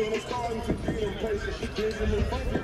but I'm starting to get impatient. Losing the focus.